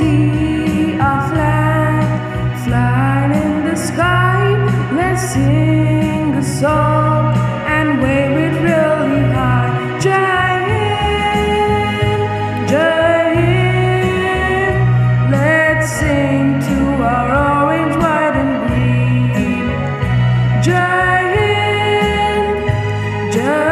see our flag flying in the sky. Let's sing a song and wave it really high. Jai Hind, giant. Let's sing to our orange, white, and. Giant, Jai Hind.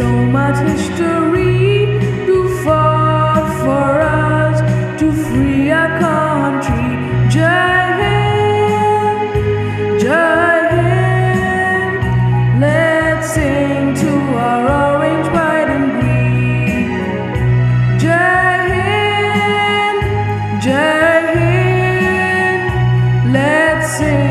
so much history to fight for us to free our country. Jai Hind, Jai Hind. Let's sing to our orange, white, and green. Jai Hind, Jai Hind. Let's sing.